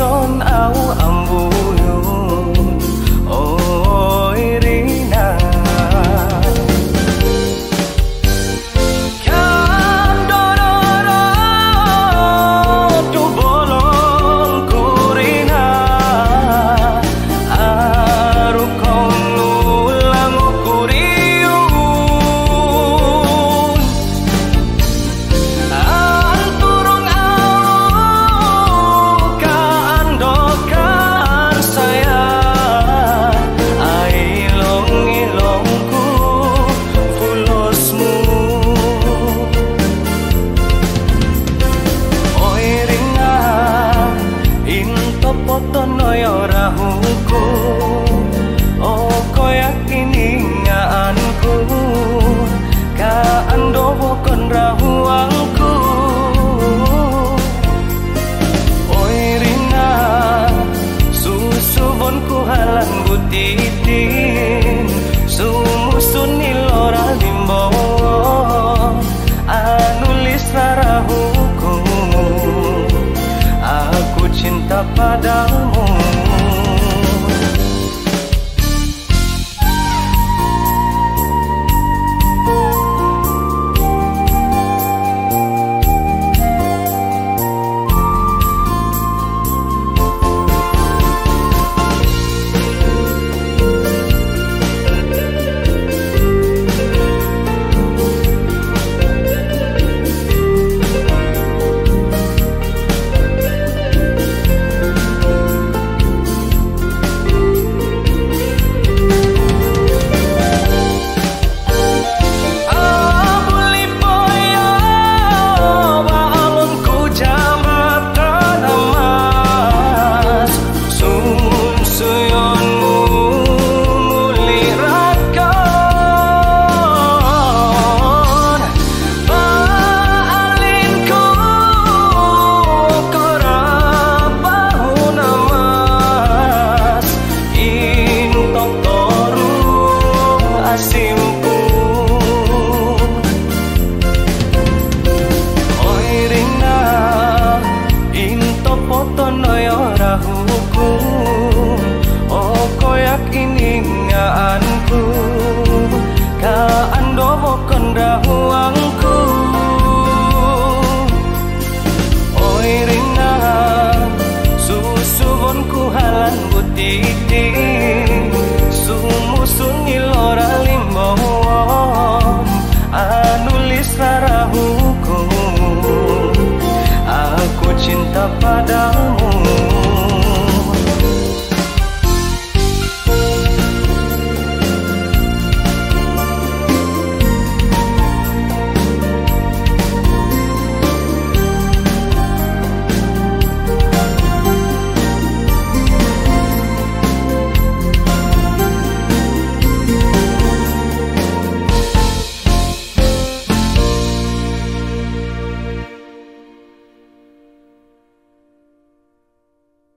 son áo âm u titin sumusunil ora limbo. Anulis rarahuku aku cinta padamu. tono yo rahuku oh koyak ini nga ka ando mo